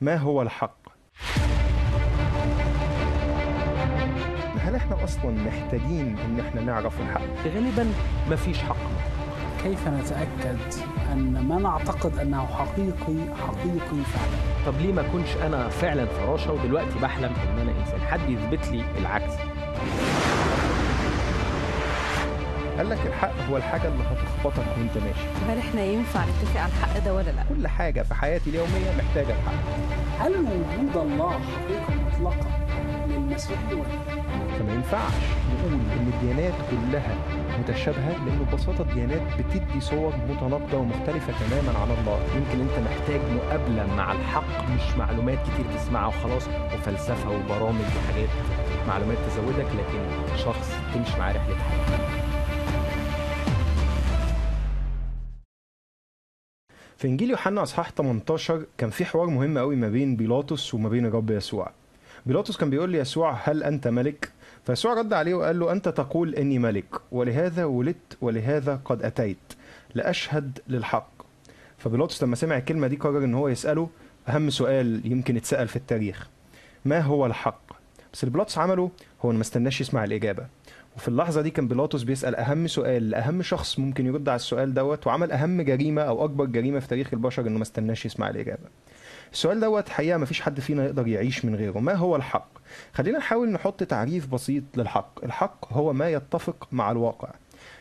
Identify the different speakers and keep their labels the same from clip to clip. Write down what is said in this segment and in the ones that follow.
Speaker 1: ما هو الحق؟ هل إحنا أصلا محتاجين إن إحنا نعرف الحق؟
Speaker 2: غالبا ما فيش حق.
Speaker 3: كيف نتأكد أن ما نعتقد أنه حقيقي حقيقي فعلا؟
Speaker 2: طب ليه ما كنش أنا فعلا فراشه ودلوقتي بحلم إن أنا إنسان؟ حد يثبت لي العكس.
Speaker 1: قال لك الحق هو الحاجة اللي هتخبطك وانت ماشي.
Speaker 4: هل إحنا ينفع نتفق على الحق ده ولا لا؟
Speaker 1: كل حاجة في حياتي اليومية محتاجة الحق.
Speaker 3: هل وجود الله حقيقة مطلقة للمسيحيين
Speaker 1: فما ينفعش نقول إن الديانات كلها متشابهة لأن ببساطة الديانات بتدي صور متناقضة ومختلفة تماما عن الله.
Speaker 2: يمكن أنت محتاج مقابلة مع الحق مش معلومات كتير تسمعها وخلاص وفلسفة وبرامج وحاجات معلومات تزودك لكن شخص تمشي معاه رحلة حياة.
Speaker 1: في إنجيل يوحنا أصحاح 18 كان في حوار مهم قوي ما بين بيلاطس وما بين الرب يسوع. بيلاطس كان بيقول ليسوع هل أنت ملك؟ فيسوع رد عليه وقال له أنت تقول إني ملك ولهذا ولدت ولهذا قد أتيت لأشهد للحق. فبيلاطس لما سمع الكلمة دي قرر إن هو يسأله أهم سؤال يمكن اتسال في التاريخ ما هو الحق؟ بس اللي بيلاطس عمله هو ما استناش يسمع الإجابة. وفي اللحظة دي كان بيلاطس بيسأل أهم سؤال لاهم شخص ممكن يرد على السؤال دوت وعمل أهم جريمة أو أكبر جريمة في تاريخ البشر إنه ما استناش يسمع الإجابة. السؤال دوت حقيقة ما فيش حد فينا يقدر يعيش من غيره. ما هو الحق؟ خلينا نحاول نحط تعريف بسيط للحق. الحق هو ما يتفق مع الواقع.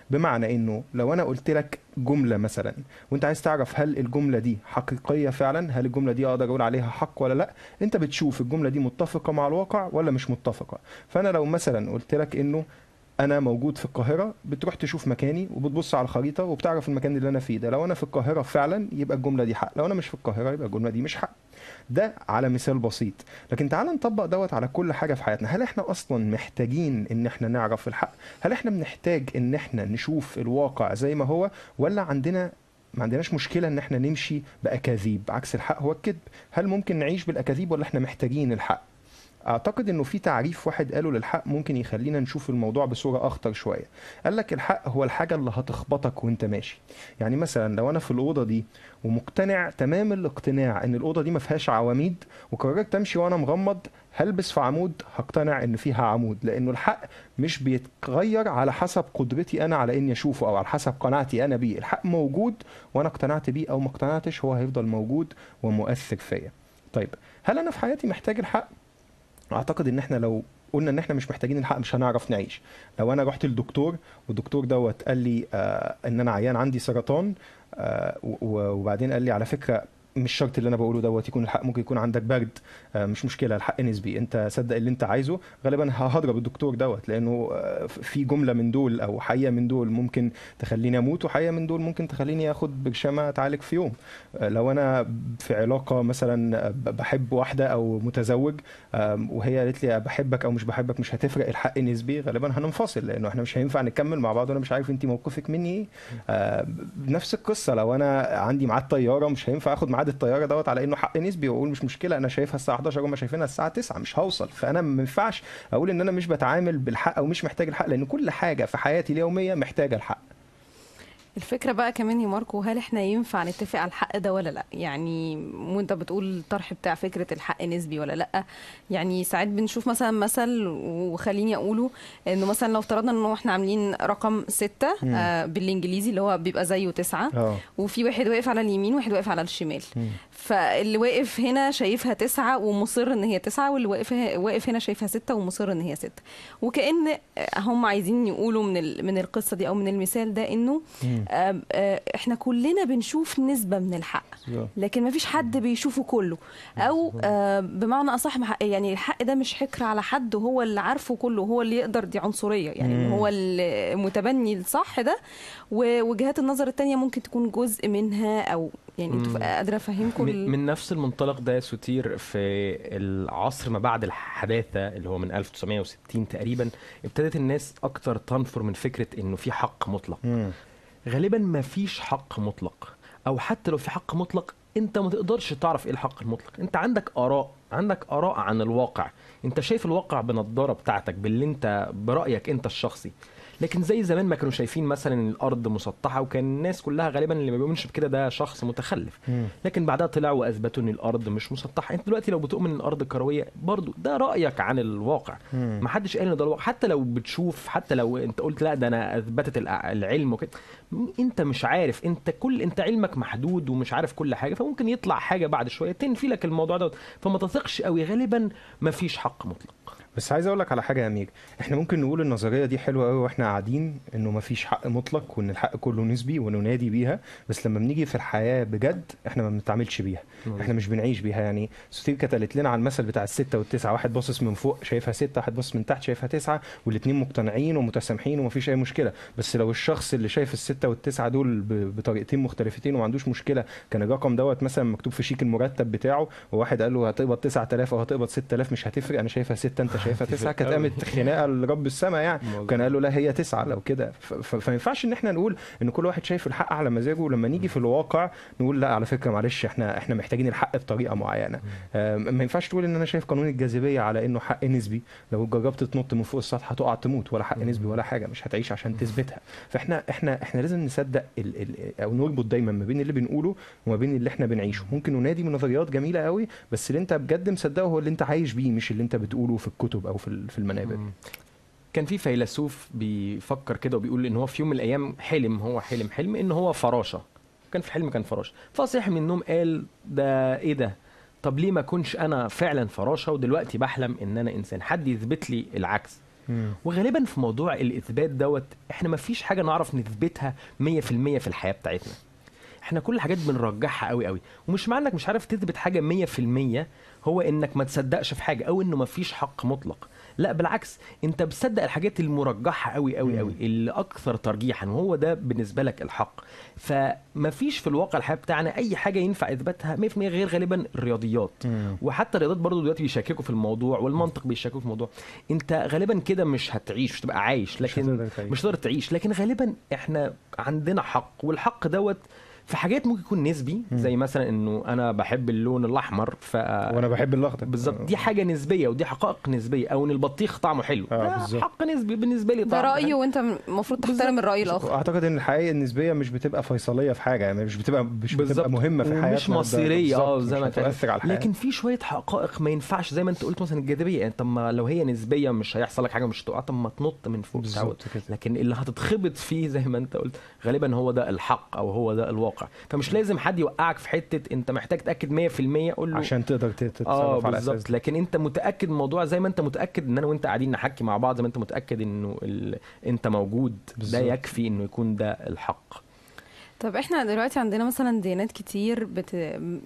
Speaker 1: بمعنى إنه لو أنا قلت لك جملة مثلا وأنت عايز تعرف هل الجملة دي حقيقية فعلا هل الجملة دي أقدر أقول عليها حق ولا لأ أنت بتشوف الجملة دي متفقة مع الواقع ولا مش متفقة. فأنا لو مثلا قلت لك إنه أنا موجود في القاهرة بتروح تشوف مكاني وبتبص على الخريطة وبتعرف المكان اللي أنا فيه ده. لو أنا في القاهرة فعلا يبقى الجملة دي حق. لو أنا مش في القاهرة يبقى الجملة دي مش حق. ده على مثال بسيط. لكن تعال نطبق دوت على كل حاجة في حياتنا. هل إحنا أصلا محتاجين إن إحنا نعرف الحق؟ هل إحنا بنحتاج إن إحنا نشوف الواقع زي ما هو ولا عندنا ما عندناش مشكلة إن إحنا نمشي بأكاذيب؟ عكس الحق هو الكذب. هل ممكن نعيش بالأكاذيب ولا إحنا محتاجين الحق؟ أعتقد إنه في تعريف واحد قاله للحق ممكن يخلينا نشوف الموضوع بصورة أخطر شوية. قال لك الحق هو الحاجة اللي هتخبطك وأنت ماشي. يعني مثلا لو أنا في الأوضة دي ومقتنع تمام الاقتناع إن الأوضة دي ما فيهاش عواميد وقررت امشي وأنا مغمض هلبس في عمود هقتنع إن فيها عمود. لأنه الحق مش بيتغير على حسب قدرتي أنا على إني أشوفه أو على حسب قناعتي أنا بيه. الحق موجود وأنا اقتنعت بيه أو ما اقتنعتش هو هيفضل موجود ومؤثر فيا. طيب هل أنا في حياتي محتاج الحق؟ أعتقد إن إحنا لو قلنا إن إحنا مش محتاجين الحق مش هنعرف نعيش. لو أنا رحت للدكتور والدكتور دوت قال لي آه إن أنا عيان عندي سرطان آه وبعدين قال لي على فكرة مش شرط اللي أنا بقوله دوت يكون الحق ممكن يكون عندك برد آه مش مشكلة الحق نسبي. أنت صدق اللي أنت عايزه. غالبا هضرب الدكتور دوت لأنه آه في جملة من دول أو حقيقة من دول ممكن تخليني أموت وحقيقة من دول ممكن تخليني آخد برشامة أتعالج في يوم. آه لو أنا في علاقة مثلا بحب واحدة أو متزوج وهي قالت لي بحبك أو مش بحبك مش هتفرق الحق نسبي غالبا هننفصل لأنه إحنا مش هينفع نكمل مع بعض وأنا مش عارف انت موقفك مني إيه. نفس القصة لو أنا عندي ميعاد طيارة مش هينفع آخد ميعاد الطيارة دوت على إنه حق نسبي وأقول مش مشكلة أنا شايفها الساعة 11 وهم شايفينها الساعة 9 مش هوصل. فأنا ما ينفعش أقول إن أنا مش بتعامل بالحق أو مش محتاج الحق لأن كل حاجة في حياتي اليومية محتاجة الحق.
Speaker 4: الفكرة بقى كمان يا ماركو هل إحنا ينفع نتفق على الحق ده ولا لأ يعني وانت بتقول الطرح بتاع فكرة الحق نسبي ولا لأ يعني ساعات بنشوف مثلا مثل وخليني أقوله إنه مثلا لو افترضنا إنه إحنا عاملين رقم ستة
Speaker 1: مم.
Speaker 4: آه بالإنجليزي اللي هو بيبقى زيه تسعة
Speaker 1: آه
Speaker 4: وفي واحد واقف على اليمين وواحد واقف على الشمال
Speaker 1: مم.
Speaker 4: فاللي واقف هنا شايفها تسعة ومصر إن هي تسعة واللي واقف واقف هنا شايفها ستة ومصر إن هي ستة وكأن هم عايزين يقولوا من ال- من القصة دي أو من المثال ده إنه
Speaker 1: مم.
Speaker 4: آه، إحنا كلنا بنشوف نسبة من الحق. لكن ما فيش حد بيشوفه كله أو آه، بمعنى أصح يعني الحق ده مش حكر على حد وهو اللي عارفه كله هو اللي يقدر دي عنصرية يعني. هو المتبني الصح ده ووجهات النظر التانية ممكن تكون جزء منها أو يعني أنتوا
Speaker 2: مم.
Speaker 4: قادرة أفهمكم
Speaker 2: من, من نفس المنطلق ده يا ستير في العصر ما بعد الحداثة اللي هو من 1960 تقريبا ابتدت الناس أكتر تنفر من فكرة إنه في حق مطلق
Speaker 1: مم.
Speaker 2: غالبا ما فيش حق مطلق. أو حتى لو في حق مطلق أنت ما تقدرش تعرف إيه الحق المطلق. أنت عندك آراء عندك آراء عن الواقع. أنت شايف الواقع بنضارة بتاعتك باللي أنت برأيك أنت الشخصي. لكن زي زمان ما كانوا شايفين مثلا ان الأرض مسطحة وكان الناس كلها غالبا اللي ما بيؤمنش بكده ده شخص متخلف. لكن بعدها طلعوا وأثبتوا إن الأرض مش مسطحة. أنت دلوقتي لو بتؤمن إن الأرض كروية برضو ده رأيك عن الواقع. ما حدش قال إن ده الواقع. حتى لو بتشوف حتى لو أنت قلت لا ده أنا أثبتت الع- العلم وكده. أنت مش عارف. أنت كل أنت علمك محدود ومش عارف كل حاجة فممكن يطلع حاجة بعد شوية تنفي لك الموضوع ده فما تثقش قوي. غالبا ما فيش حق مطلق.
Speaker 1: بس عايز أقول لك على حاجة يا أمير. إحنا ممكن نقول النظرية دي حلوة قوي وإحنا قاعدين إنه مفيش حق مطلق وإن الحق كله نسبي وننادي بيها بس لما بنيجي في الحياة بجد إحنا ما بنتعاملش بيها. إحنا مش بنعيش بيها. يعني سوتير كانت قالت لنا على المثل بتاع الستة والتسعة واحد باصص من فوق شايفها ستة واحد باصص من تحت شايفها تسعة والاتنين مقتنعين ومتسامحين ومفيش أي مشكلة. بس لو الشخص اللي شايف الستة والتسعة دول بطريقتين مختلفتين وما عندوش مشكلة كان الرقم دوت مثلا مكتوب في شيك المرتب بتاعه وواحد قال له هتقبض 9000 أو هتقبض 6000 مش هتفرق أنا شايفها ستة أنت شايفها تسعة كانت
Speaker 2: أوي.
Speaker 1: قامت خناقة لرب السماء يعني. وكان قال له لا هي تسعة لو كده. فما ينفعش إن إحنا نقول إن كل واحد شايف الحق على مزاجه. ولما نيجي في الواقع نقول لا على فكرة معلش إحنا إحنا محتاجين الحق بطريقة معينة. آم، ما ينفعش تقول إن أنا شايف قانون الجاذبية على إنه حق نسبي. لو جربت تنط من فوق السطح هتقع تموت ولا حق نسبي ولا حاجة مش هتعيش عشان تثبتها. فإحنا إحنا إحنا لازم نصدق ال ال أو نربط دايما ما بين اللي بنقوله وما بين اللي إحنا بنعيشه. ممكن ننادي من نظريات جميلة قوي بس اللي أنت بجد مصدقه هو اللي أنت عايش بيه مش اللي أنت بتقوله في الكتب. أو في في المنابر.
Speaker 2: كان في فيلسوف بيفكر كده وبيقول إن هو في يوم من الأيام حلم هو حلم حلم إن هو فراشه. كان في حلم كان فراشه. فصحي من النوم قال ده إيه ده؟ طب ليه ما أكونش أنا فعلا فراشه ودلوقتي بحلم إن أنا إنسان؟ حد يثبت لي العكس.
Speaker 1: مم.
Speaker 2: وغالبا في موضوع الإثبات دوت إحنا ما فيش حاجة نعرف نثبتها 100% في الحياة بتاعتنا. إحنا كل الحاجات بنرجحها قوي قوي. ومش معنى انك مش عارف تثبت حاجة 100% هو انك ما تصدقش في حاجة أو انه ما فيش حق مطلق. لا بالعكس انت بتصدق الحاجات المرجحة قوي قوي قوي اللي أكثر ترجيحا وهو ده بالنسبة لك الحق. فما فيش في الواقع الحياة بتاعنا أي حاجة ينفع اثباتها 100% غير غالبا الرياضيات.
Speaker 1: مم.
Speaker 2: وحتى الرياضات برضو دلوقتي بيشككوا في الموضوع والمنطق بيشككوا في الموضوع. انت غالبا كده مش هتعيش مش تبقى عايش لكن. مش هتقدر تعيش. لكن غالبا إحنا عندنا حق والحق دوت في حاجات ممكن يكون نسبي زي مثلا إنه أنا بحب اللون الأحمر ف
Speaker 1: وأنا بحب الأخضر.
Speaker 2: بالظبط دي حاجة نسبية ودي حقائق نسبية أو إن البطيخ طعمه حلو.
Speaker 1: آه،.
Speaker 2: حق نسبي بالنسبة لي
Speaker 4: ده
Speaker 2: طعمه
Speaker 4: رأيي
Speaker 2: حلو.
Speaker 4: وأنت المفروض تحترم الرأي الآخر.
Speaker 1: واعتقد إن الحقائق النسبية مش بتبقى فيصلية في حاجة يعني مش بتبقى مش بتبقى. مهمة في حياتنا.
Speaker 2: ومش مصيرية
Speaker 1: آه
Speaker 2: زي ما
Speaker 1: مش على الحياة
Speaker 2: لكن في شوية حقائق ما ينفعش زي ما أنت قلت مثلا الجاذبية. يعني طب ما لو هي نسبية مش هيحصل لك حاجة مش هتقع طب ما تنط من فوق
Speaker 1: بالظبط
Speaker 2: تعود
Speaker 1: كده.
Speaker 2: لكن اللي هتتخبط فيه زي ما أنت قلت غالبا هو ده الحق أو هو ده الواقع. فمش لازم حد يوقعك في حتة انت محتاج تأكد 100% قول له.
Speaker 1: عشان تقدر تت- تتصرف على
Speaker 2: بالظبط.
Speaker 1: أساس
Speaker 2: لكن انت متأكد من الموضوع زي ما انت متأكد ان أنا وانت قاعدين نحكي مع بعض زي ما انت متأكد انه ال... انت موجود.
Speaker 1: بالظبط.
Speaker 2: ده يكفي انه يكون ده الحق.
Speaker 4: طب إحنا دلوقتي عندنا مثلا ديانات كتير بت...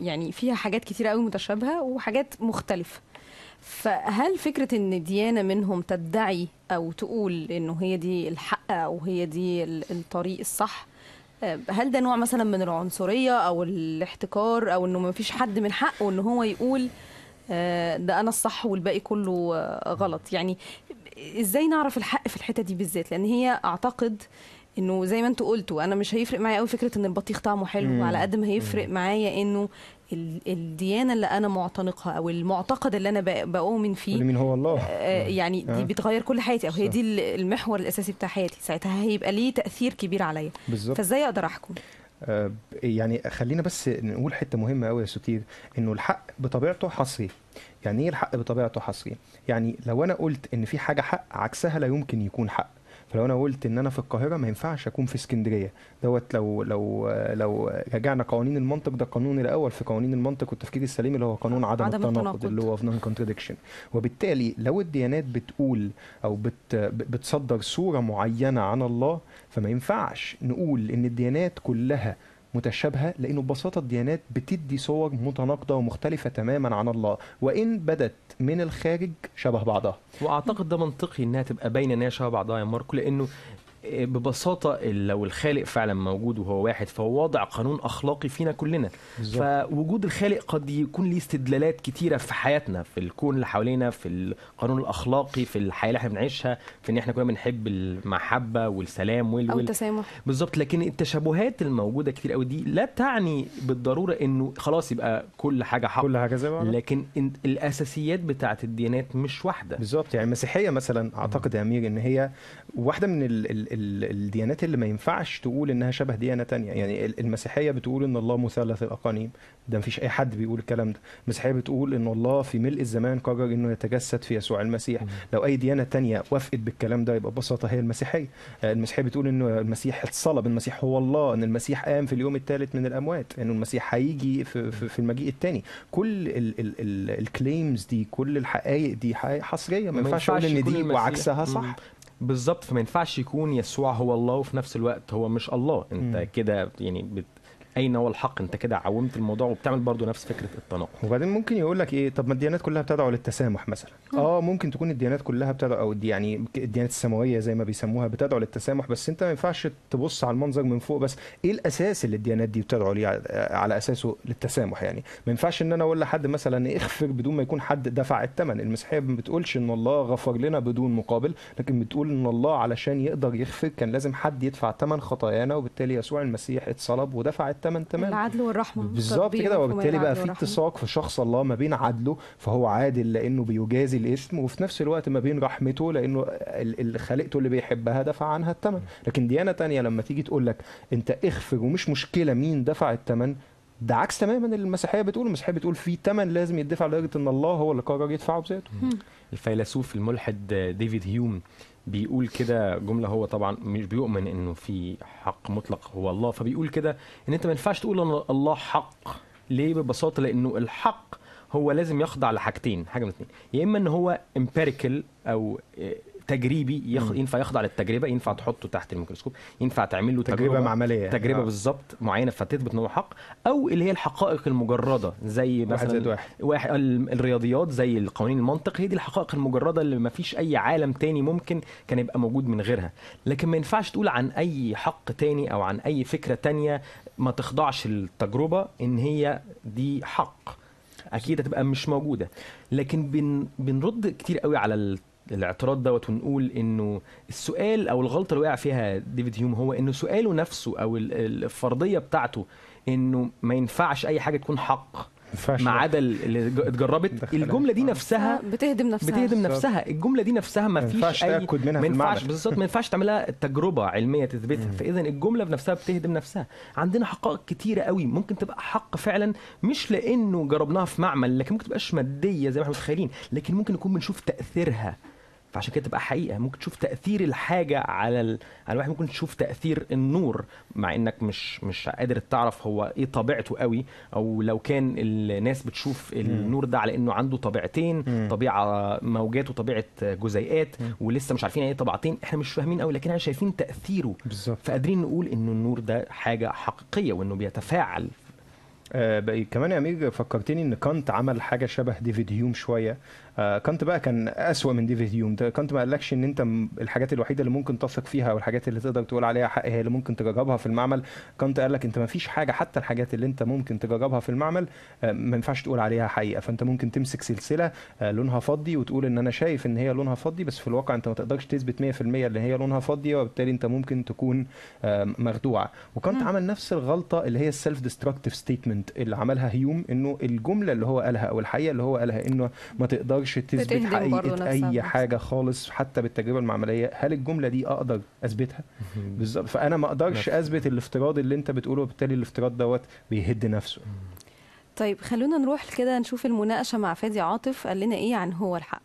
Speaker 4: يعني فيها حاجات كتير قوي متشابهة وحاجات مختلفة. فهل فكرة إن ديانة منهم تدعي أو تقول إنه هي دي الحق أو هي دي ال- الطريق الصح آه، هل ده نوع مثلا من العنصرية أو الاحتكار أو إنه ما فيش حد من حقه إن هو يقول آه، ده أنا الصح والباقي كله آه، غلط؟ يعني إزاي نعرف الحق في الحتة دي بالذات؟ لأن هي أعتقد إنه زي ما أنتوا قلتوا أنا مش هيفرق معايا قوي فكرة إن البطيخ طعمه حلو
Speaker 1: مم.
Speaker 4: على قد ما هيفرق معايا إنه ال- الديانة اللي أنا معتنقها أو المعتقد اللي أنا بؤمن فيه
Speaker 1: مين هو الله.
Speaker 4: آه، يعني دي
Speaker 1: آه.
Speaker 4: بتغير كل حياتي أو هي. دي ال- المحور الأساسي بتاع حياتي. ساعتها هيبقى ليه تأثير كبير عليا. فإزاي أقدر أحكم؟
Speaker 1: آه، يعني خلينا بس نقول حتة مهمة قوي يا ستير إنه الحق بطبيعته حصري. يعني إيه الحق بطبيعته حصري؟ يعني لو أنا قلت إن في حاجة حق عكسها لا يمكن يكون حق. فلو أنا قلت إن أنا في القاهرة ما ينفعش أكون في اسكندرية. دوت لو لو لو رجعنا قوانين المنطق ده القانون الأول. في قوانين المنطق والتفكير السليم اللي هو قانون عدم,
Speaker 4: عدم
Speaker 1: التناقض
Speaker 4: التناقض.
Speaker 1: اللي هو non contradiction وبالتالي لو الديانات بتقول أو بت بتصدر صوره معينة عن الله فما ينفعش نقول إن الديانات كلها متشابهة لأنه ببساطة الديانات بتدي صور متناقضة ومختلفة تماما عن الله وإن بدت من الخارج شبه بعضها.
Speaker 2: وأعتقد ده منطقي إنها تبقى باينة إن هي شبه بعضها يا ماركو لأنه ببساطة لو الخالق فعلا موجود وهو واحد فهو واضع قانون أخلاقي فينا كلنا.
Speaker 1: بالظبط.
Speaker 2: فوجود الخالق قد يكون ليه استدلالات كتيرة في حياتنا في الكون اللي حوالينا في القانون الأخلاقي في الحياة اللي إحنا بنعيشها في إن إحنا كلنا بنحب المحبة والسلام وال أو
Speaker 5: التسامح
Speaker 2: بالظبط. لكن التشابهات الموجودة كتير قوي دي لا تعني بالضرورة إنه خلاص يبقى كل حاجة حق.
Speaker 1: كل حاجة زي بعض
Speaker 2: لكن الأساسيات بتاعت الديانات مش واحدة.
Speaker 1: بالظبط. يعني المسيحية مثلا أعتقد يا أمير إن هي واحدة من ال الديانات اللي ما ينفعش تقول إنها شبه ديانة تانية. يعني ال- المسيحية بتقول إن الله مثلث الاقانيم ده مفيش أي حد بيقول الكلام ده. المسيحية بتقول إن الله في ملء الزمان قرر إنه يتجسد في يسوع المسيح. لو أي ديانة تانية وافقت بالكلام ده يبقى ببساطة هي المسيحية. آه، المسيحية بتقول إنه المسيح اتصلب. المسيح هو الله. إن المسيح قام في اليوم الثالث من الأموات. إنه المسيح هيجي في, في, المجيء الثاني كل الكليمز دي كل الحقائق دي حقائق حصرية. ما ينفعش أقول
Speaker 2: إن
Speaker 1: دي وعكسها صح.
Speaker 2: بالظبط فما ينفعش يكون يسوع هو الله وفي نفس الوقت هو مش الله انت. كده يعني بت... أين هو الحق؟ أنت كده عومت الموضوع وبتعمل برضو نفس فكرة التناقض.
Speaker 1: وبعدين ممكن يقول لك إيه طب ما الديانات كلها بتدعو للتسامح مثلا. آه. ممكن تكون الديانات كلها بتدعو أو دي يعني الديانات السماوية زي ما بيسموها بتدعو للتسامح بس أنت ما ينفعش تبص على المنظر من فوق بس. إيه الأساس اللي الديانات دي بتدعو ليه؟ على- على أساسه للتسامح يعني. ما ينفعش إن أنا أقول لحد مثلا اغفر بدون ما يكون حد دفع الثمن المسيحية ما بتقولش إن الله غفر لنا بدون مقابل لكن بتقول إن الله علشان يقدر يغفر كان لازم حد يدفع ثمن خطايانا وبالتالي يسوع المسيح اتصلب ودفع الثمن تمام
Speaker 5: العدل والرحمة
Speaker 1: بالظبط كده وبالتالي بقى في. اتساق في شخص الله ما بين عدله فهو عادل لأنه بيجازي الاسم وفي نفس الوقت ما بين رحمته لأنه خلقته اللي بيحبها دفع عنها الثمن لكن ديانة تانية لما تيجي تقول لك أنت اغفر ومش مشكلة مين دفع الثمن ده عكس تماما اللي المسيحية بتقول. المسيحية بتقول في ثمن لازم يدفع لدرجة إن الله هو اللي قرر يدفعه بذاته.
Speaker 2: الفيلسوف الملحد ديفيد هيوم بيقول كده جملة هو طبعا مش بيؤمن إنه في حق مطلق هو الله. فبيقول كده إن أنت ما ينفعش تقول إن الله حق. ليه؟ ببساطة لأنه الحق هو لازم يخضع لحاجتين حاجة من يا إما إن هو empirical أو تجريبي يخ... ينفع يخضع للتجربة ينفع تحطه تحت الميكروسكوب ينفع تعمل له
Speaker 1: تجربة معملية.
Speaker 2: تجربة
Speaker 1: آه.
Speaker 2: بالظبط معينة فتثبت ان هو حق أو اللي هي الحقائق المجردة زي
Speaker 1: واحد
Speaker 2: مثلا
Speaker 1: زائد واحد.
Speaker 2: واحد ال- الرياضيات زي القوانين المنطق هي دي الحقائق المجردة اللي ما فيش أي عالم تاني ممكن كان يبقى موجود من غيرها. لكن ما ينفعش تقول عن أي حق تاني أو عن أي فكرة تانية ما تخضعش للتجربة إن هي دي حق. أكيد هتبقى مش موجودة. لكن بن بنرد كتير قوي على الاعتراض دوت ونقول إنه السؤال أو الغلطة اللي وقع فيها ديفيد هيوم هو إنه سؤاله نفسه أو ال- ال- الفرضية بتاعته إنه ما ينفعش أي حاجة تكون حق
Speaker 1: ما ينفعش
Speaker 2: ما
Speaker 1: ده.
Speaker 2: عدا ال- اللي اتجربت. الجملة دي
Speaker 1: آه.
Speaker 2: نفسها
Speaker 5: بتهدم نفسها
Speaker 2: بتهدم. نفسها الجملة دي نفسها ما
Speaker 1: ما
Speaker 2: فيش
Speaker 1: ينفعش
Speaker 2: أي
Speaker 1: تاكد منها
Speaker 2: ما ينفعش بالظبط ما ينفعش تعملها تجربة علمية تثبتها فاذا الجملة بنفسها بتهدم نفسها عندنا حقائق كتيرة قوي ممكن تبقى حق فعلا مش لأنه جربناها في معمل لكن ممكن تبقاش مادية زي ما إحنا متخيلين لكن ممكن نكون بنشوف تأثيرها فعشان كده تبقى حقيقة. ممكن تشوف تأثير الحاجة على ال... على الواحد ممكن تشوف تأثير النور مع إنك مش مش قادر تعرف هو إيه طبيعته قوي أو لو كان الناس بتشوف النور ده على إنه عنده طبيعتين
Speaker 1: مم.
Speaker 2: طبيعة موجات وطبيعة جزيئات ولسه مش عارفين إيه طبيعتين إحنا مش فاهمين قوي لكن إحنا شايفين تأثيره.
Speaker 1: بالظبط.
Speaker 2: فقادرين نقول إنه النور ده حاجة حقيقية وإنه بيتفاعل.
Speaker 1: آه كمان يا امير فكرتني إن كانت عمل حاجة شبه ديفيد هيوم شوية. كانت بقى كان أسوأ من ديفيد هيوم. ده كانت ما قالكش إن أنت الحاجات الوحيدة اللي ممكن تثق فيها أو الحاجات اللي تقدر تقول عليها حق هي اللي ممكن تجربها في المعمل. كانت قال لك أنت ما فيش حاجة حتى الحاجات اللي أنت ممكن تجربها في المعمل آه ما ينفعش تقول عليها حقيقة. فأنت ممكن تمسك سلسلة آه لونها فضي وتقول إن أنا شايف إن هي لونها فضي بس في الواقع أنت ما تقدرش تثبت 100% إن هي لونها فضيه وبالتالي أنت ممكن تكون آه مخدوعة وكانت عمل نفس الغلطة اللي هي ال self destructive statement اللي عملها هيوم إنه الجملة اللي هو قالها أو الحقيقة اللي هو قالها إنه ما تقدرش تثبت
Speaker 5: بتهدم برضه
Speaker 1: حقيقة
Speaker 5: أي.
Speaker 1: حاجة خالص حتى بالتجربة المعملية. هل الجملة دي أقدر أثبتها؟ بالظبط. فأنا ما
Speaker 2: أقدرش.
Speaker 1: أثبت الافتراض اللي أنت بتقوله وبالتالي الافتراض دوت بيهد نفسه.
Speaker 5: طيب خلونا نروح كده نشوف المناقشة مع فادي عاطف. قال لنا إيه عن هو الحق.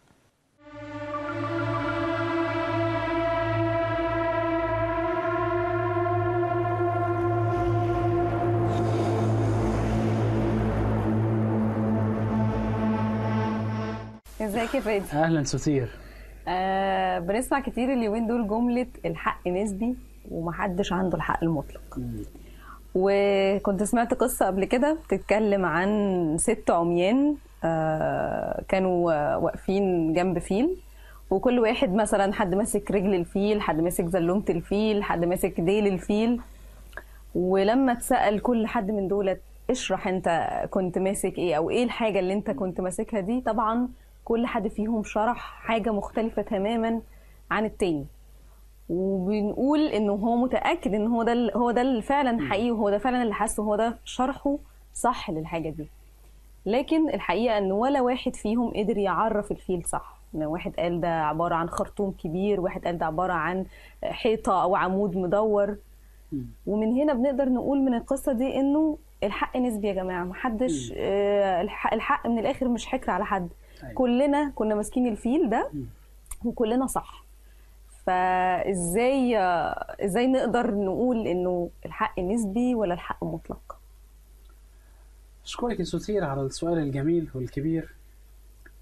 Speaker 5: ازيك يا فادي؟
Speaker 3: أهلا ستير
Speaker 5: آه بنسمع كتير اليومين دول جملة الحق نسبي ومحدش عنده الحق المطلق. وكنت سمعت قصة قبل كده بتتكلم عن ست عميان آه كانوا واقفين جنب فيل وكل واحد مثلا حد ماسك رجل الفيل حد ماسك زلومة الفيل حد ماسك ديل الفيل. ولما اتسأل كل حد من دولت اشرح أنت كنت ماسك إيه؟ أو إيه الحاجة اللي أنت كنت ماسكها دي؟ طبعا كل حد فيهم شرح حاجة مختلفة تماما عن التاني. وبنقول إنه هو متأكد إن هو ده هو ده اللي فعلا حقيقي وهو ده فعلا اللي حاسه وهو ده شرحه صح للحاجة دي. لكن الحقيقة إن ولا واحد فيهم قدر يعرف الفيل صح. إن واحد قال ده عبارة عن خرطوم كبير واحد قال ده عبارة عن حيطة أو عمود مدور. ومن هنا بنقدر نقول من القصة دي إنه الحق نسبي يا جماعة. محدش آه، الحق, الحق من الآخر مش حكر على حد.
Speaker 3: أيوة.
Speaker 5: كلنا كنا ماسكين الفيل ده وكلنا صح. فازاي إزاي نقدر نقول إنه الحق نسبي ولا الحق مطلق؟
Speaker 3: أشكرك يا ستير على السؤال الجميل والكبير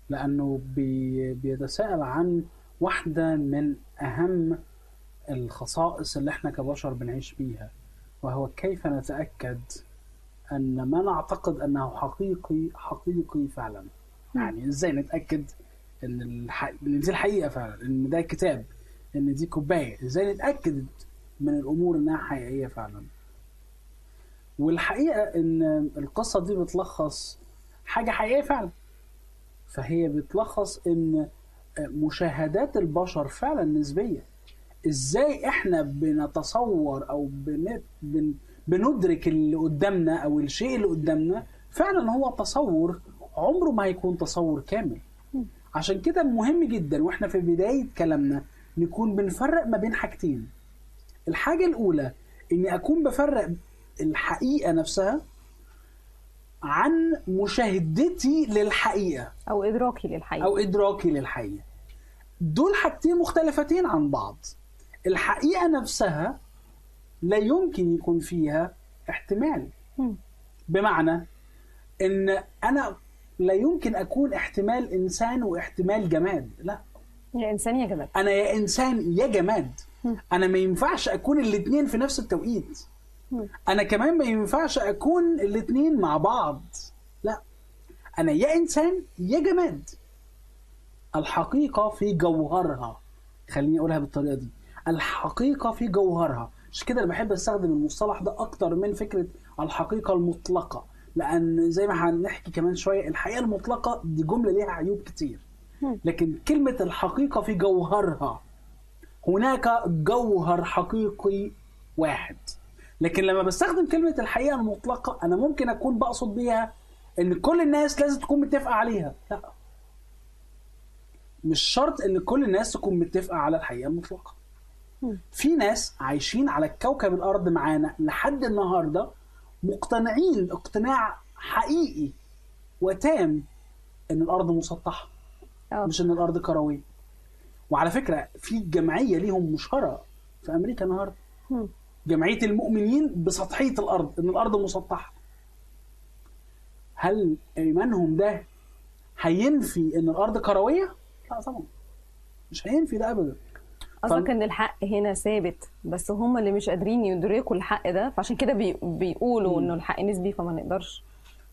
Speaker 3: لأنه بي بيتساءل عن واحدة من أهم الخصائص اللي إحنا كبشر بنعيش بيها وهو كيف نتأكد أن ما نعتقد أنه حقيقي حقيقي فعلا؟ يعني إزاي نتأكد أن, الح... إن دي الحقيقة فعلا أن ده كتاب أن دي كوباية؟ إزاي نتأكد من الأمور أنها حقيقية فعلا؟ والحقيقة إن القصة دي بتلخص حاجة حقيقية فعلا. فهي بتلخص إن مشاهدات البشر فعلا نسبيه إزاي إحنا بنتصور أو بن... بن... بندرك اللي قدامنا أو الشيء اللي قدامنا فعلا هو تصور عمره ما هيكون تصور كامل. عشان كده مهم جدا وإحنا في بداية كلامنا نكون بنفرق ما بين حاجتين. الحاجة الأولى إني أكون بفرق الحقيقة نفسها عن مشاهدتي للحقيقة.
Speaker 5: أو إدراكي للحقيقة.
Speaker 3: أو إدراكي للحقيقة. دول حاجتين مختلفتين عن بعض. الحقيقة نفسها لا يمكن يكون فيها احتمال. بمعنى إن أنا لا يمكن أكون احتمال إنسان واحتمال جماد لا.
Speaker 5: يا إنسان يا جمال
Speaker 3: أنا يا إنسان يا جماد. أنا ما ينفعش أكون الاثنين في نفس التوقيت. أنا كمان ما ينفعش أكون الاثنين مع بعض. لا. أنا يا إنسان يا جماد. الحقيقة في جوهرها. خليني أقولها بالطريقة دي. الحقيقة في جوهرها. مش كده أنا بحب أستخدم المصطلح ده أكتر من فكرة الحقيقة المطلقة. لأن زي ما هنحكي كمان شوية الحقيقة المطلقة دي جملة ليها عيوب كتير. لكن كلمة الحقيقة في جوهرها هناك جوهر حقيقي واحد. لكن لما بستخدم كلمة الحقيقة المطلقة أنا ممكن أكون بقصد بيها إن كل الناس لازم تكون متفقة عليها. لا. مش شرط إن كل الناس تكون متفقة على الحقيقة المطلقة. في ناس عايشين على كوكب الأرض معانا لحد النهاردة مقتنعين اقتناع حقيقي وتام إن الأرض مسطحة
Speaker 5: آه
Speaker 3: مش إن الأرض كروية. وعلى فكرة في جمعية ليهم مشهرة في أمريكا النهاردة.
Speaker 5: مم.
Speaker 3: جمعية المؤمنين بسطحية الأرض إن الأرض مسطحة. هل إيمانهم ده هينفي إن الأرض كروية؟ لا طبعا. مش هينفي ده أبدا.
Speaker 5: قصدك إن الحق هنا ثابت بس هم اللي مش قادرين يدركوا الحق ده فعشان كده بي... بيقولوا إنه الحق نسبي فما نقدرش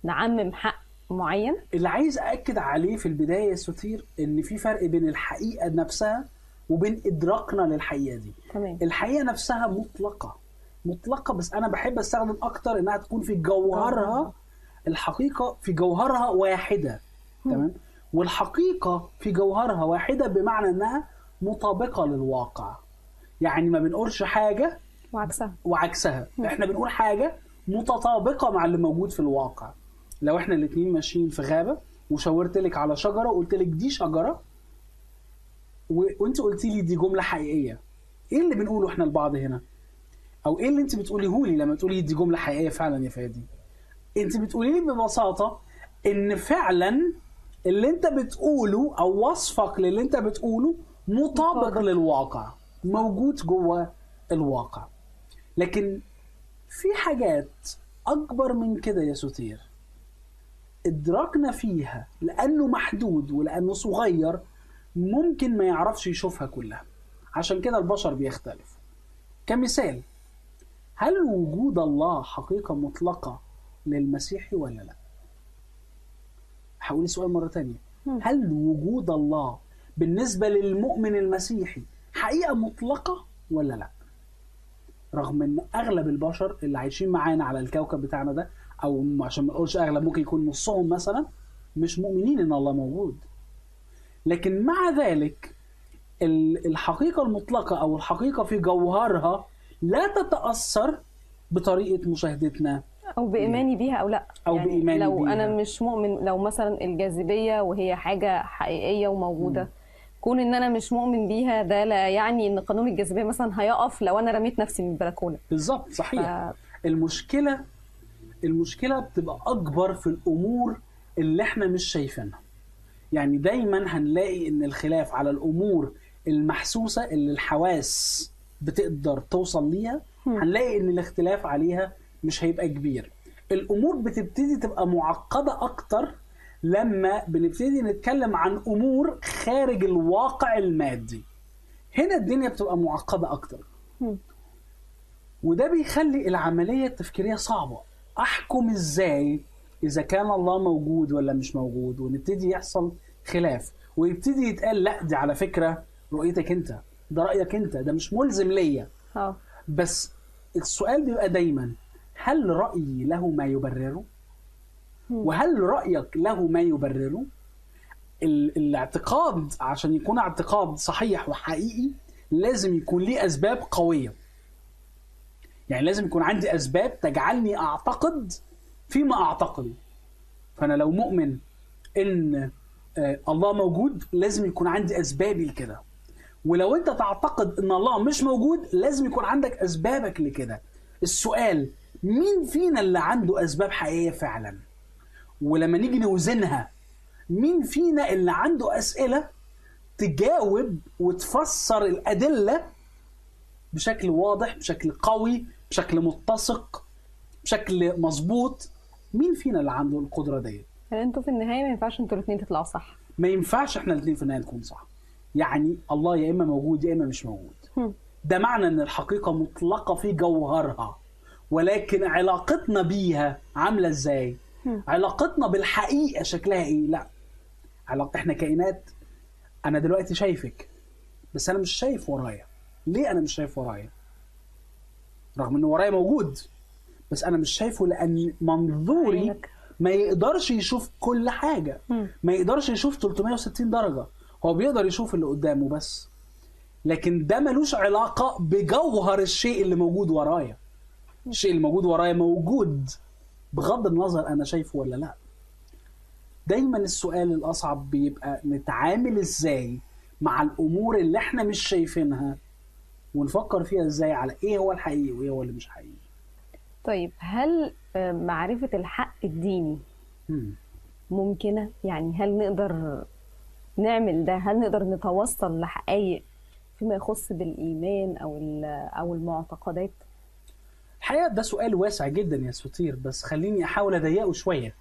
Speaker 5: نعمم حق معين.
Speaker 3: اللي عايز أأكد عليه في البداية يا ستير إن في فرق بين الحقيقة نفسها وبين إدراكنا للحقيقة دي.
Speaker 5: تمام.
Speaker 3: الحقيقة نفسها مطلقة مطلقة بس أنا بحب أستخدم أكتر إنها تكون في جوهرها. الحقيقة في جوهرها واحدة تمام؟ والحقيقة في جوهرها واحدة بمعنى إنها مطابقة للواقع. يعني ما بنقولش حاجة
Speaker 5: وعكسها.
Speaker 3: وعكسها. إحنا بنقول حاجة متطابقة مع اللي موجود في الواقع. لو إحنا الاتنين ماشيين في غابة وشاورت لك على شجرة وقلت لك دي شجرة و... وأنت قلت لي دي جملة حقيقية إيه اللي بنقوله إحنا لبعض هنا؟ أو إيه اللي أنت بتقوليه لي لما تقولي دي جملة حقيقية فعلا يا فادي؟ أنت بتقولي لي ببساطة إن فعلا اللي أنت بتقوله أو وصفك للي أنت بتقوله مطابق. للواقع موجود جوه الواقع. لكن في حاجات أكبر من كده يا ستير إدراكنا فيها لأنه محدود ولأنه صغير ممكن ما يعرفش يشوفها كلها. عشان كده البشر بيختلفوا كمثال هل وجود الله حقيقة مطلقة للمسيحي ولا لا؟ هقول السؤال مرة تانية. هل وجود الله بالنسبة للمؤمن المسيحي حقيقة مطلقة ولا لا؟ رغم إن أغلب البشر اللي عايشين معانا على الكوكب بتاعنا ده أو عشان ما أقولش أغلب ممكن يكون نصهم مثلا مش مؤمنين إن الله موجود. لكن مع ذلك ال- الحقيقة المطلقة أو الحقيقة في جوهرها لا تتأثر بطريقة مشاهدتنا.
Speaker 5: أو بإيماني بيها أو لأ.
Speaker 3: أو بإيماني
Speaker 5: لو
Speaker 3: بيها.
Speaker 5: أنا مش مؤمن لو مثلا الجاذبية وهي حاجة حقيقية وموجودة كون إن أنا مش مؤمن بيها ده لا يعني إن قانون الجاذبية مثلا هيقف لو أنا رميت نفسي من البلكونة.
Speaker 3: بالظبط
Speaker 5: ف...
Speaker 3: صحيح المشكلة المشكلة بتبقى أكبر في الأمور اللي إحنا مش شايفينها. يعني دايما هنلاقي إن الخلاف على الأمور المحسوسة اللي الحواس بتقدر توصل ليها هنلاقي إن الاختلاف عليها مش هيبقى كبير. الأمور بتبتدي تبقى معقدة أكتر لما بنبتدي نتكلم عن أمور خارج الواقع المادي. هنا الدنيا بتبقى معقدة أكتر. وده بيخلي العملية التفكيرية صعبة. أحكم إزاي إذا كان الله موجود ولا مش موجود ونبتدي يحصل خلاف. ويبتدي يتقال لأ دي على فكرة رؤيتك أنت ده رأيك أنت ده مش ملزم ليا.
Speaker 5: آه.
Speaker 3: بس السؤال بيبقى دايما هل رأيي له ما يبرره؟ وهل رأيك له ما يبرره؟ ال- الاعتقاد عشان يكون اعتقاد صحيح وحقيقي لازم يكون ليه أسباب قوية. يعني لازم يكون عندي أسباب تجعلني أعتقد فيما أعتقد فأنا لو مؤمن إن آه، الله موجود لازم يكون عندي أسبابي لكده. ولو أنت تعتقد إن الله مش موجود لازم يكون عندك أسبابك لكده. السؤال مين فينا اللي عنده أسباب حقيقية فعلا؟ ولما نيجي نوزنها مين فينا اللي عنده أسئلة تجاوب وتفسر الأدلة بشكل واضح بشكل قوي بشكل متسق بشكل مظبوط؟ مين فينا اللي عنده القدرة دي
Speaker 5: يعني أنتوا في النهاية ما ينفعش أنتوا الاثنين تطلعوا صح.
Speaker 3: ما ينفعش إحنا الاثنين في النهاية نكون صح. يعني الله يا إما موجود يا إما مش موجود. ده معنى إن الحقيقة مطلقة في جوهرها ولكن علاقتنا بيها عاملة
Speaker 5: إزاي.
Speaker 3: علاقتنا بالحقيقة شكلها إيه؟ لا. علاقة إحنا كائنات أنا دلوقتي شايفك بس أنا مش شايف ورايا. ليه أنا مش شايف ورايا؟ رغم ان ورايا موجود بس أنا مش شايفه لأن منظوري. ما يقدرش يشوف كل حاجة.
Speaker 5: هم.
Speaker 3: ما يقدرش يشوف 360 درجة. هو بيقدر يشوف اللي قدامه بس. لكن ده ملوش علاقة بجوهر الشيء اللي موجود ورايا. الشيء اللي موجود ورايا موجود. بغض النظر أنا شايفه ولا لأ. دايما السؤال الأصعب بيبقى نتعامل إزاي مع الأمور اللي إحنا مش شايفينها ونفكر فيها إزاي على إيه هو الحقيقي وإيه هو اللي مش حقيقي.
Speaker 5: طيب هل آه، معرفة الحق الديني
Speaker 3: مم.
Speaker 5: ممكنة؟ يعني هل نقدر نعمل ده؟ هل نقدر نتوصل لحقائق فيما يخص بالإيمان أو ال- أو المعتقدات؟
Speaker 3: الحقيقة ده سؤال واسع جدا يا سوتير بس خليني أحاول أضيقه شوية.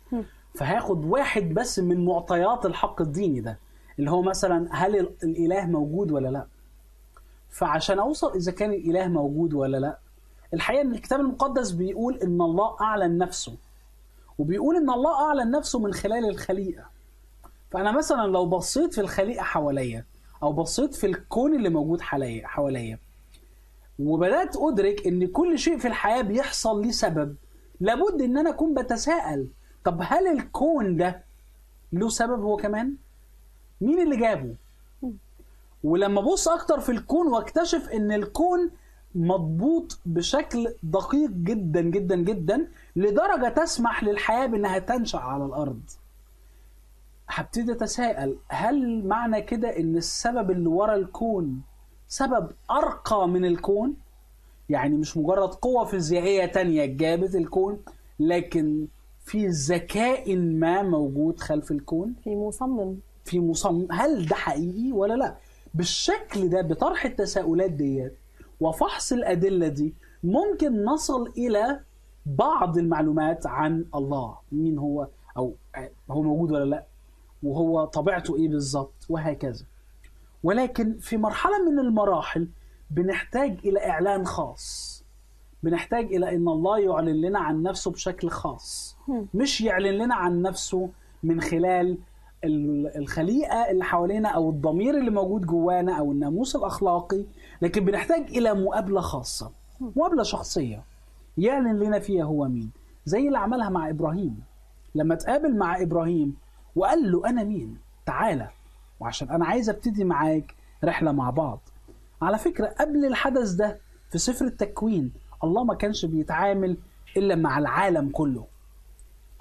Speaker 3: فهاخد واحد بس من معطيات الحق الديني ده اللي هو مثلا هل ال- الإله موجود ولا لأ؟ فعشان أوصل إذا كان الإله موجود ولا لأ الحقيقة إن الكتاب المقدس بيقول إن الله أعلن نفسه وبيقول إن الله أعلن نفسه من خلال الخليقة. فأنا مثلا لو بصيت في الخليقة حواليا أو بصيت في الكون اللي موجود حواليا وبدأت أدرك إن كل شيء في الحياة بيحصل ليه سبب. لابد إن أنا أكون بتساءل. طب هل الكون ده له سبب هو كمان؟ مين اللي جابه؟ ولما أبص أكتر في الكون وأكتشف إن الكون مضبوط بشكل دقيق جدا جدا جدا لدرجة تسمح للحياة بإنها تنشأ على الأرض. هبتدي أتساءل هل معنى كده إن السبب اللي ورا الكون سبب أرقى من الكون. يعني مش مجرد قوة فيزيائية تانية جابت الكون لكن في ذكاء ما موجود خلف الكون.
Speaker 5: في مصمم.
Speaker 3: في مصمم. هل ده حقيقي ولا لا؟ بالشكل ده بطرح التساؤلات ديت وفحص الأدلة دي ممكن نصل إلى بعض المعلومات عن الله. مين هو؟ أو هو موجود ولا لا؟ وهو طبيعته إيه بالظبط؟ وهكذا. ولكن في مرحلة من المراحل بنحتاج إلى إعلان خاص. بنحتاج إلى أن الله يعلن لنا عن نفسه بشكل خاص. مش يعلن لنا عن نفسه من خلال ال- الخليقة اللي حوالينا أو الضمير اللي موجود جوانا أو الناموس الأخلاقي لكن بنحتاج إلى مقابلة خاصة. مقابلة شخصية. يعلن لنا فيها هو مين. زي اللي عملها مع إبراهيم. لما تقابل مع إبراهيم وقال له أنا مين؟ تعالى. وعشان أنا عايز أبتدي معاك رحلة مع بعض. على فكرة قبل الحدث ده في سفر التكوين الله ما كانش بيتعامل إلا مع العالم كله.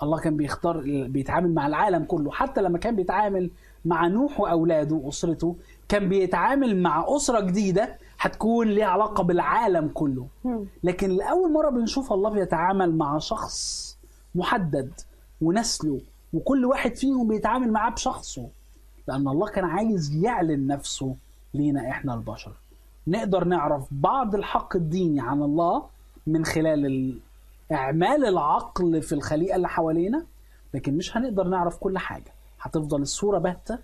Speaker 3: الله كان بيختار بيتعامل مع العالم كله. حتى لما كان بيتعامل مع نوح وأولاده وأسرته كان بيتعامل مع أسرة جديدة هتكون ليها علاقة بالعالم كله. لكن لأول مرة بنشوف الله بيتعامل مع شخص محدد ونسله وكل واحد فيهم بيتعامل معاه بشخصه. لأن الله كان عايز يعلن نفسه لينا إحنا البشر. نقدر نعرف بعض الحق الديني عن الله من خلال ال- اعمال العقل في الخليقة اللي حوالينا لكن مش هنقدر نعرف كل حاجة. هتفضل الصورة باهتة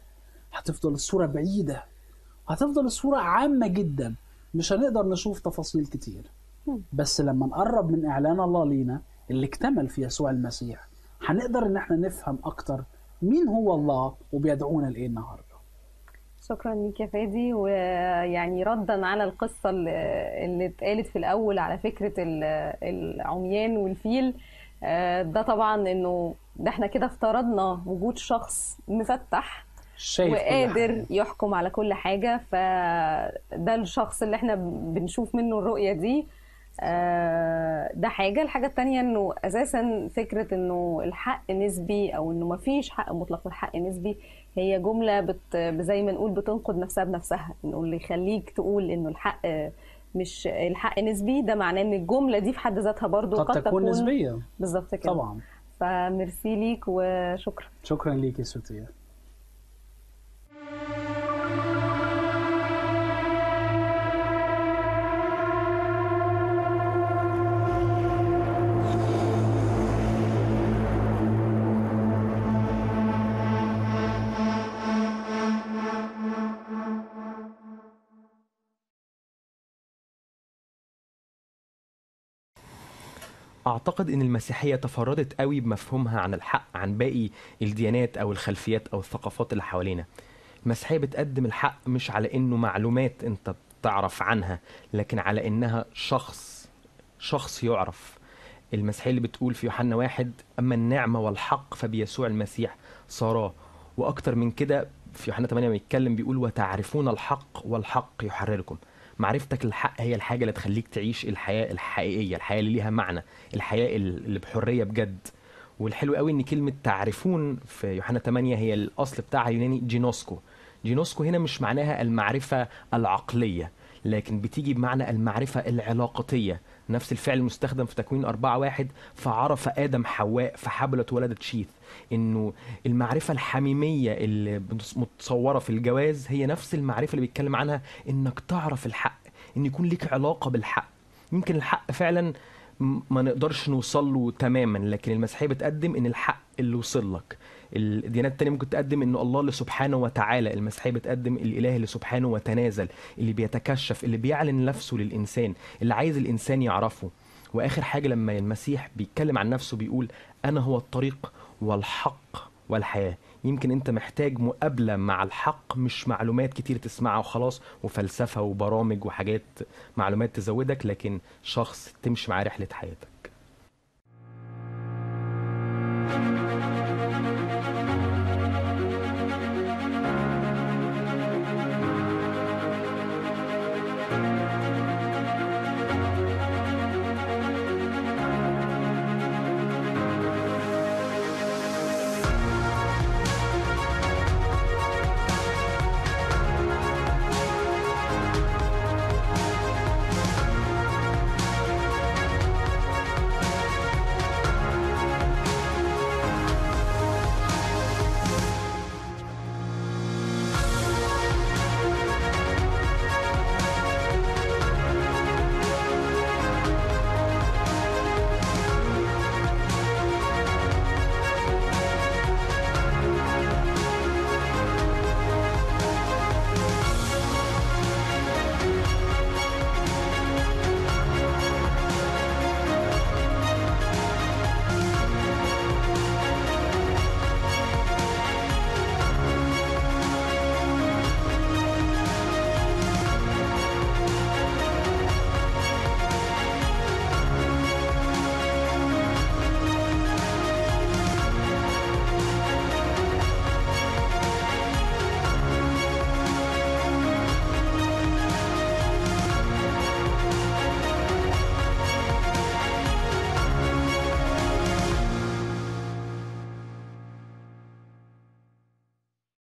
Speaker 3: هتفضل الصورة بعيدة هتفضل الصورة عامة جدا. مش هنقدر نشوف تفاصيل كتير. بس لما نقرب من إعلان الله لينا اللي اكتمل في يسوع المسيح هنقدر إن إحنا نفهم أكتر مين هو الله وبيدعونا لإيه النهارده؟
Speaker 5: شكرا ليك يا فادي ويعني ردا على القصة اللي اتقالت في الأول على فكرة ال- العميان والفيل. آه، ده طبعا إنه ده إحنا كده افترضنا وجود شخص مفتح
Speaker 3: شايف
Speaker 5: وقادر. يحكم على كل حاجة فده الشخص اللي إحنا بنشوف منه الرؤية دي. آه، ده حاجة. الحاجة التانية إنه أساسا فكرة إنه الحق نسبي أو إنه مفيش حق مطلق والحق نسبي هي جملة بت زي ما نقول بتنقد نفسها بنفسها. إنه اللي يخليك تقول إنه الحق مش الحق نسبي ده معناه إن الجملة دي في حد ذاتها برضو
Speaker 3: قد تكون نسبية.
Speaker 5: بالظبط كده.
Speaker 3: طبعا.
Speaker 5: فميرسي ليك وشكرا.
Speaker 3: شكرا ليك يا سوتيا.
Speaker 2: أعتقد إن المسيحية تفردت قوي بمفهومها عن الحق عن باقي الديانات أو الخلفيات أو الثقافات اللي حوالينا. المسيحية بتقدم الحق مش على إنه معلومات أنت بتعرف عنها لكن على إنها شخص شخص يعرف. المسيحية اللي بتقول في يوحنا واحد أما النعمة والحق فبيسوع المسيح صارا وأكتر من كده في يوحنا 8 بيتكلم بيقول وتعرفون الحق والحق يحرركم. معرفتك للحق هي الحاجة اللي تخليك تعيش الحياة الحقيقية الحياة اللي ليها معنى الحياة اللي بحرية بجد. والحلو قوي إن كلمة تعرفون في يوحنا 8 هي الأصل بتاعها اليوناني ginosko. ginosko هنا مش معناها المعرفة العقلية لكن بتيجي بمعنى المعرفة العلاقتية نفس الفعل المستخدم في تكوين أربعة واحد فعرف آدم حواء فحبلت ولدت شيث. إنه المعرفة الحميمية اللي متصورة في الجواز هي نفس المعرفة اللي بيتكلم عنها إنك تعرف الحق إن يكون لك علاقة بالحق. يمكن الحق فعلا ما نقدرش نوصل له تماما لكن المسيحية بتقدم إن الحق اللي وصل لك. الديانات التانية ممكن تقدم انه الله اللي سبحانه وتعالى المسيحية بتقدم الإله اللي سبحانه وتنازل اللي بيتكشف اللي بيعلن نفسه للإنسان اللي عايز الإنسان يعرفه. وآخر حاجة لما المسيح بيتكلم عن نفسه بيقول أنا هو الطريق والحق والحياة. يمكن انت محتاج مقابلة مع الحق مش معلومات كتير تسمعها وخلاص وفلسفة وبرامج وحاجات معلومات تزودك لكن شخص تمشي معاه رحلة حياتك.